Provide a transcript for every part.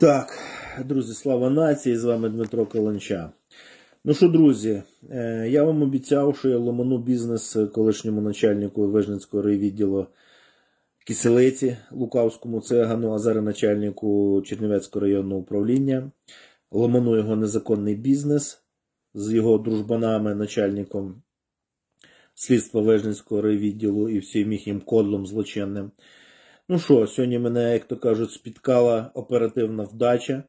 Так, друзі, слава нації! З вами Дмитро Каланча. Ну що, друзі, е, я вам обіцяв, що я ломану бізнес колишньому начальнику Вижницького райвідділу Киселиці Лукавському цегану, а зараз начальнику Чернівецького районного управління. Ломану його незаконний бізнес з його дружбанами, начальником слідства Вижницького райвідділу і всім їхнім кодлом злочинним. Ну що, сьогодні мене, як то кажуть, спіткала оперативна вдача.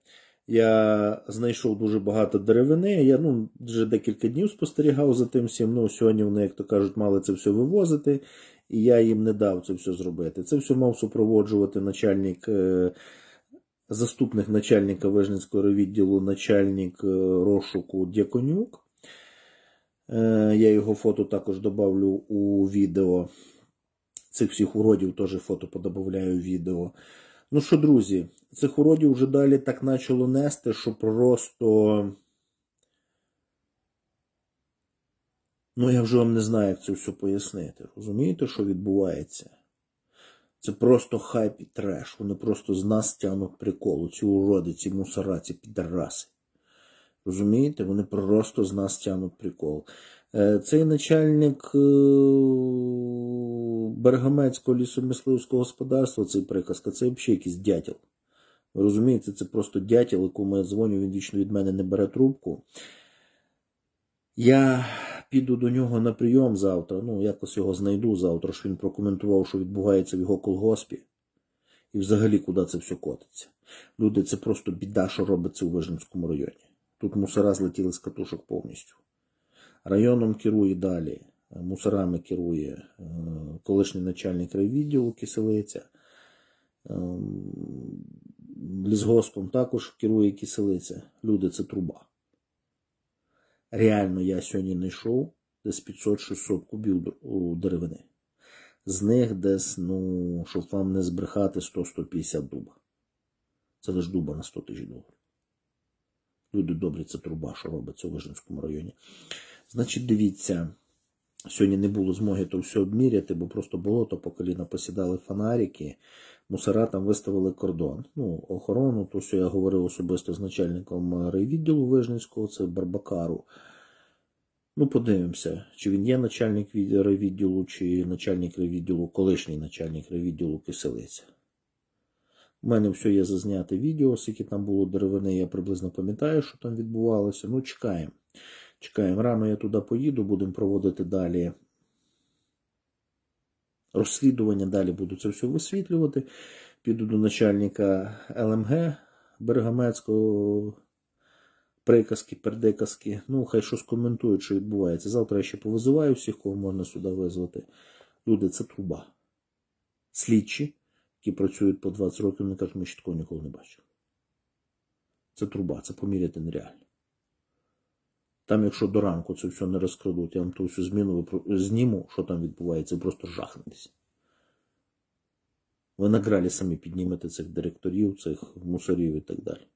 Я знайшов дуже багато деревини. Я ну, вже декілька днів спостерігав за тим всім. Ну, Сьогодні вони, як то кажуть, мали це все вивозити, і я їм не дав це все зробити. Це все мав супроводжувати начальник, е, заступник начальника Вижницького відділу, начальник е, розшуку Дяконюк. Е, я його фото також додавлю у відео. Цих всіх уродів теж фото подобавляю відео. Ну що, друзі, цих уродів вже далі так почало нести, що просто. Ну, я вже вам не знаю, як це все пояснити. Розумієте, що відбувається? Це просто хайп і треш. Вони просто з нас тягнуть приколу. Ці уроди, ці мусора, ці підараси. Розумієте, вони просто з нас тягнуть прикол. Е, цей начальник Бергамецького лісомисливського господарства, цей приказка, це взагалі якийсь дятел. Ви розумієте, це просто дятел, якому я дзвоню, він вічно від мене не бере трубку. Я піду до нього на прийом завтра, ну, якось його знайду завтра, що він прокоментував, що відбувається в його колгоспі. І взагалі, куди це все котиться. Люди, це просто біда, що робиться у Вижницькому районі. Тут мусора злетіли з катушок повністю. Районом керує далі, мусорами керує е, колишній начальник райвідділу Киселиця. Е, лісгоспом також керує Киселиця. Люди, це труба. Реально, я сьогодні не йшов десь 500-600 кубів деревини. З них десь, ну, щоб вам не збрехати, 100-150 дуба. Це лише дуба на 100 тисяч доларів. Люди добрі, це труба, що робиться у Вижницькому районі. Значить, дивіться, сьогодні не було змоги то все обміряти, бо просто болото по коліна посідали фонарики, мусора там виставили кордон. Ну, охорону, то все я говорив особисто з начальником райвідділу Вижницького, це Барбакару. Ну, подивимося, чи він є начальник райвідділу, чи начальник райвідділу, колишній начальник райвідділу Киселиця. У мене все є зазняте відео, скільки там було деревини, я приблизно пам'ятаю, що там відбувалося. Ну, чекаємо. Чекаємо. Рано я туди поїду, будемо проводити далі розслідування, далі буду це все висвітлювати. Піду до начальника ЛМГ Бергамецького, приказки, пердиказки. Ну, хай щось коментують, що відбувається. Завтра я ще повизиваю всіх, кого можна сюди визвати. Люди, це труба. Слідчі які працюють по 20 років, вони кажуть, ми такого ніколи не бачили. Це труба, це поміряти нереально. Там, якщо до ранку це все не розкрадуть, я вам ту всю зміну зніму, що там відбувається, просто жахнетесь. Ви на гралі самі піднімете цих директорів, цих мусорів і так далі.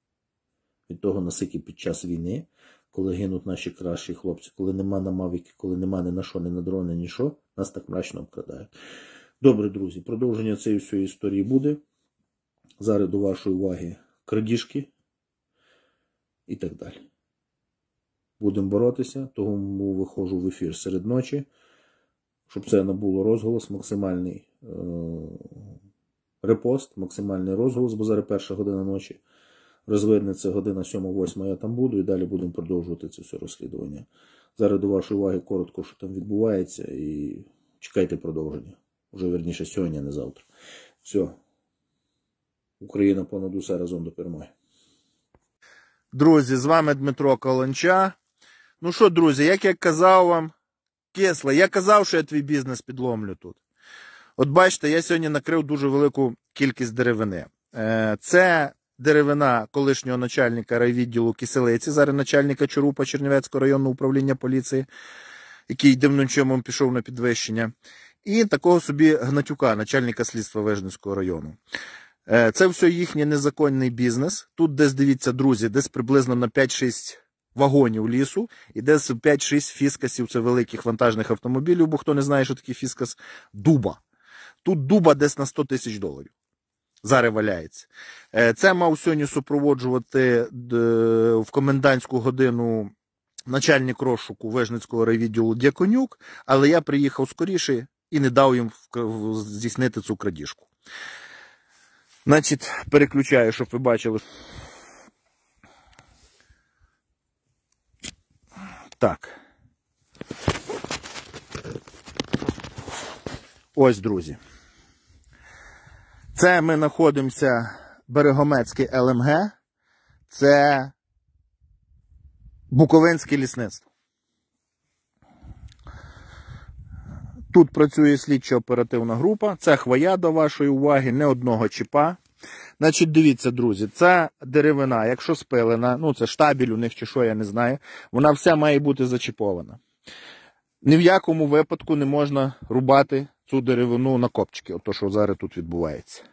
Від того, наскільки під час війни, коли гинуть наші кращі хлопці, коли нема на мавіки, коли нема ні на що, ні на дрони, ні що, нас так мрачно обкрадають. Добре, друзі, продовження цієї всієї історії буде. Зараз до вашої уваги крадіжки і так далі. Будемо боротися, тому виходжу в ефір серед ночі, щоб це набуло розголос, максимальний е репост, максимальний розголос, бо зараз перша година ночі. Розвиднеться година 7-8 я там буду і далі будемо продовжувати це все розслідування. Зараз до вашої уваги коротко, що там відбувається, і чекайте продовження. Уже верніше сьогодні, а не завтра. Все. Україна понад усе разом до перемоги. Друзі, з вами Дмитро Колонча. Ну що, друзі, як я казав вам, кисло, я казав, що я твій бізнес підломлю тут. От бачите, я сьогодні накрив дуже велику кількість деревини. Е, це деревина колишнього начальника райвідділу Киселиці, зараз начальника Чорупа Чернівецького районного управління поліції, який дивним чимом пішов на підвищення і такого собі Гнатюка, начальника слідства Вежницького району. Е, це все їхній незаконний бізнес. Тут, десь дивіться, друзі, десь приблизно на 5-6 вагонів лісу, і десь 5-6 фіскасів це великих вантажних автомобілів, бо хто не знає, що таке фіскас, дуба. Тут дуба десь на 100 тисяч доларів. Зараз валяється. Е, Це мав сьогодні супроводжувати в комендантську годину начальник розшуку Вижницького райвідділу Дяконюк, але я приїхав скоріше і не дав їм здійснити цю крадіжку. Значить, переключаю, щоб ви бачили. Так. Ось, друзі. Це ми знаходимося Берегомецький ЛМГ. Це Буковинське лісництво. Тут працює слідчо оперативна група. Це хвоя до вашої уваги, не одного чіпа. Значить, дивіться, друзі, це деревина, якщо спилена, ну це штабіль у них чи що, я не знаю, вона вся має бути зачіпована. Ні в якому випадку не можна рубати цю деревину на копчики, ото що зараз тут відбувається.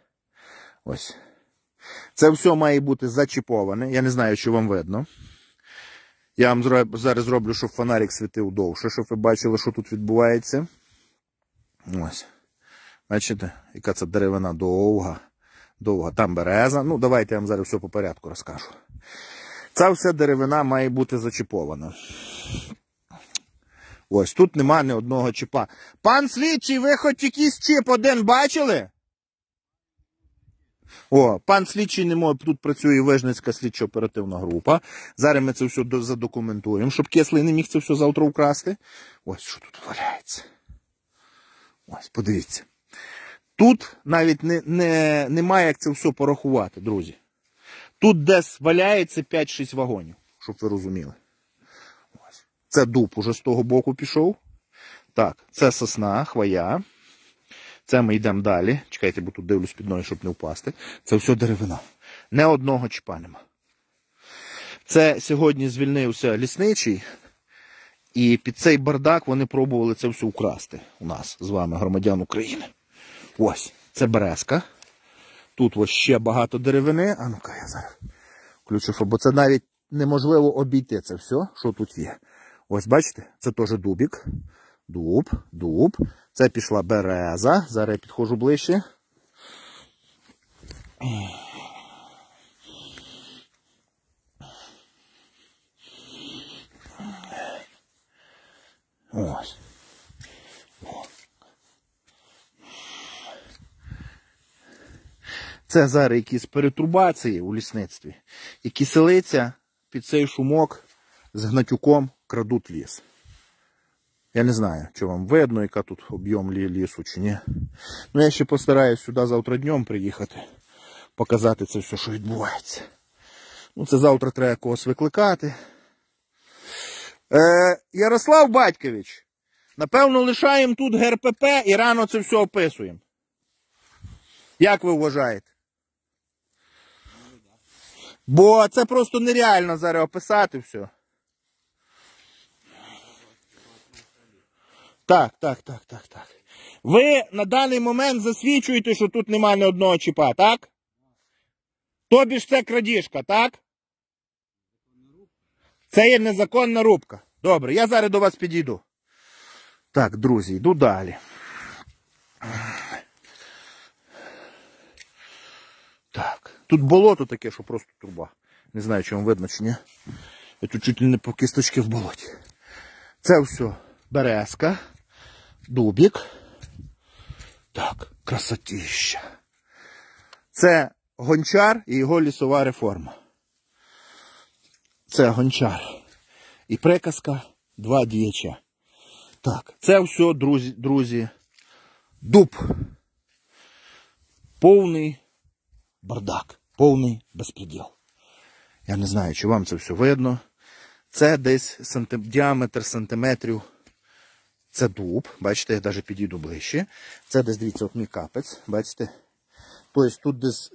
Ось. Це все має бути зачіповане. Я не знаю, чи вам видно. Я вам зараз зроблю, щоб фонарик світив довше, щоб ви бачили, що тут відбувається. Ось. Бачите, яка це деревина довга. Довга. Там береза. Ну, давайте я вам зараз все по порядку розкажу. Ця вся деревина має бути зачіпована. Ось тут нема ні одного чіпа. Пан слідчий, ви хоч якийсь чіп один бачили? О, пан слідчий не може, тут працює Вижницька слідчо-оперативна група. Зараз ми це все задокументуємо, щоб кислий не міг це все завтра украсти. Ось що тут валяється. Ось, подивіться. Тут навіть не, не, немає як це все порахувати, друзі. Тут десь валяється 5-6 вагонів, щоб ви розуміли. Ось. Це дуб уже з того боку пішов. Так, це сосна, хвоя. Це ми йдемо далі. Чекайте, бо тут дивлюсь під ноги, щоб не впасти. Це все деревина. Не одного чіпа нема. Це сьогодні звільнився лісничий, і під цей бардак вони пробували це все украсти у нас з вами, громадян України. Ось, це березка. Тут ось ще багато деревини. А ну-ка, я зараз включу, бо це навіть неможливо обійти це все, що тут є. Ось бачите, це теж дубік. Дуб, дуб. Це пішла береза. Зараз я підходжу ближче. Ось. Це зараз якісь перетрубації у лісництві. І киселиця під цей шумок з гнатюком крадуть ліс. Я не знаю, чи вам видно, яка тут об'єм лісу чи ні. Ну я ще постараюсь сюди завтра днем приїхати, показати це все, що відбувається. Ну, це завтра треба когось викликати. Е, Ярослав Батькович, напевно, лишаємо тут ГРПП і рано це все описуємо. Як ви вважаєте? Бо це просто нереально зараз описати все. Так, так, так, так, так. Ви на даний момент засвідчуєте, що тут немає ні одного чіпа, так? Тобі ж це крадіжка, так? Це є незаконна рубка. Добре, я зараз до вас підійду. Так, друзі, йду далі. Так. Тут болото таке, що просто труба. Не знаю, чи вам видно чи ні. Я тут чуть не по кісточки в болоті. Це все березка, дубік. Так, красотіща. Це гончар і його лісова реформа. Це гончар. І приказка два діяча. Так, це все, друзі, друзі, дуб. Повний бардак, повний безпреділ. Я не знаю, чи вам це все видно. Це десь сантим... діаметр сантиметрів. Це дуб. Бачите, я навіть підійду ближче. Це десь, дивіться, от мій капець. Бачите? Тобто тут десь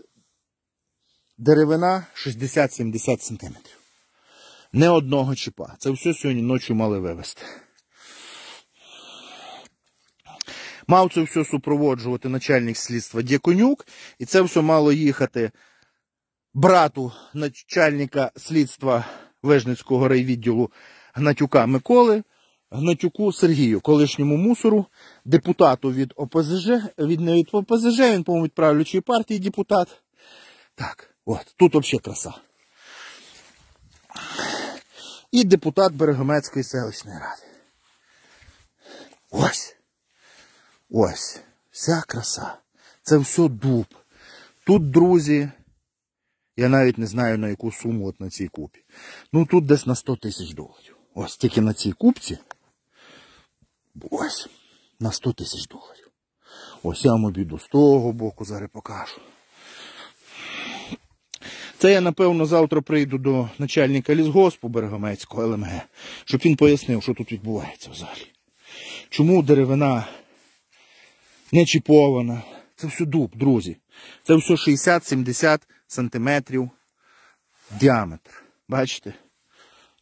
деревина 60-70 сантиметрів. Не одного чіпа. Це все сьогодні ночі мали вивезти. Мав це все супроводжувати начальник слідства Дяконюк, і це все мало їхати брату начальника слідства Вижницького райвідділу Гнатюка Миколи. Гнатюку Сергію, колишньому мусору, депутату від ОПЗЖ, від не від ОПЗЖ, він, по-моєму, від правлячої партії депутат. Так, от, тут взагалі краса. І депутат Берегомецької селищної ради. Ось. Ось. Вся краса. Це все дуб. Тут, друзі, я навіть не знаю на яку суму от на цій купі. Ну тут десь на 100 тисяч доларів. Ось тільки на цій купці. Ось. На 100 тисяч доларів. Ось я вам обіду з того боку, зараз покажу. Це я, напевно, завтра прийду до начальника лісгоспу Берегомецького ЛМГ, щоб він пояснив, що тут відбувається взагалі. Чому деревина не чіпована? Це все дуб, друзі. Це все 60-70 сантиметрів діаметр. Бачите,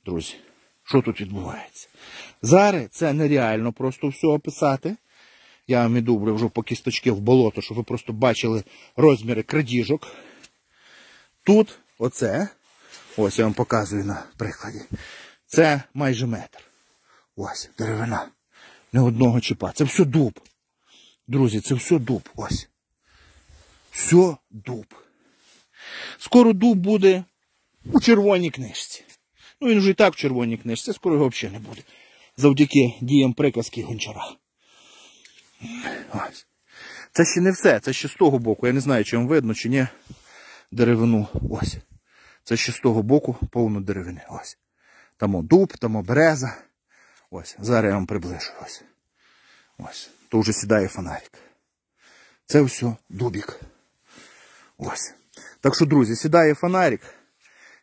друзі, що тут відбувається? Зараз це нереально просто все описати. Я вам іду вже по кісточки в болото, щоб ви просто бачили розміри крадіжок. Тут оце, ось я вам показую на прикладі. Це майже метр. Ось деревина. Не одного чіпа. Це все дуб. Друзі, це все дуб. Ось. Все дуб. Скоро дуб буде у червоній книжці. Ну він вже і так в червоній книжці, скоро його взагалі не буде. Завдяки діям приказки гончара. Ось. Це ще не все, це ще з того боку. Я не знаю, чи вам видно, чи ні. Деревину. Ось. Це ще з того боку повно деревини. Ось. Тамо дуб, тамо береза. Ось. Зараз я вам приближу. Ось. Ось. То вже сідає фонарик. Це все дубік. Ось. Так що, друзі, сідає фонарик.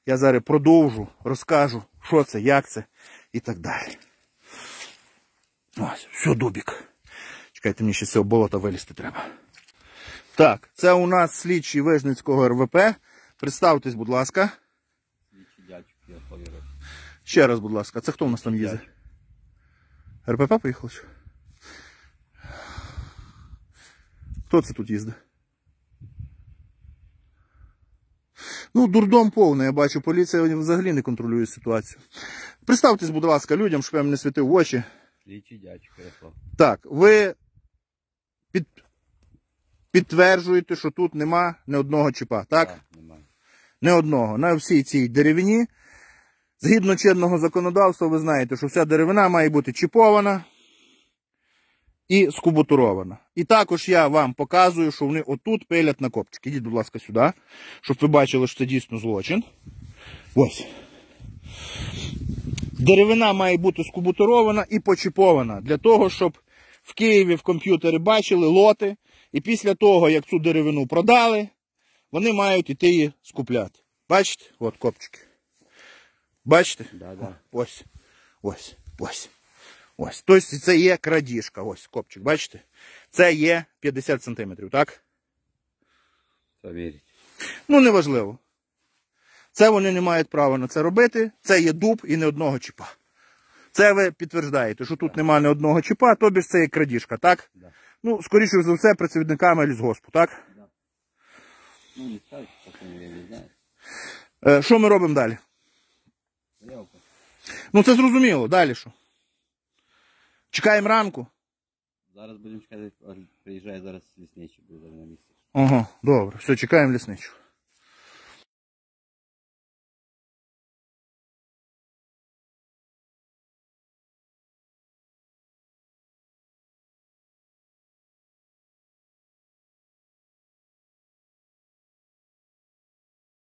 Я зараз продовжу, розкажу, що це, як це і так далі. Ось, все дубік. Чекайте, мені ще з цього болота вилізти треба. Так, це у нас слідчий Вижницького РВП. Представтесь, будь ласка. Ще раз, будь ласка, це хто у нас там їздить? РПП поїхав? Хто це тут їздить? Ну, дурдом повний, я бачу, поліція взагалі не контролює ситуацію. Представтесь, будь ласка, людям, щоб я не світив в очі. Слідчий дядько Ярослав. Так, ви під... підтверджуєте, що тут нема ні одного чіпа, так? немає. Не одного. На всій цій деревині. Згідно чинного законодавства, ви знаєте, що вся деревина має бути чіпована і скубутурована. І також я вам показую, що вони отут пилять на копчик. Ідіть, будь ласка, сюди, щоб ви бачили, що це дійсно злочин. Ось. Деревина має бути скубутурована і почіпована для того, щоб в Києві в комп'ютері бачили лоти, і після того, як цю деревину продали, вони мають іти її скупляти. Бачите? От копчики. Бачите? Да, да. Ось. Ось. Ось. Ось. Тобто це є крадіжка. Ось копчик. Бачите? Це є 50 сантиметрів, так? Повірить. Ну, неважливо. Це вони не мають права на це робити. Це є дуб і не одного чіпа. Це ви підтверждаєте, що тут немає ні одного чіпа, тобі ж це є крадіжка, так? Да. Ну, скоріше за все, працівниками лісгоспу, так? Ну, не я не знаю. Е, що ми робимо далі? Ну, це зрозуміло. Далі що? Чекаємо ранку. Зараз будемо чекати, приїжджає зараз лісничий, буде на місці. Ага, добре. Все, чекаємо лісничого.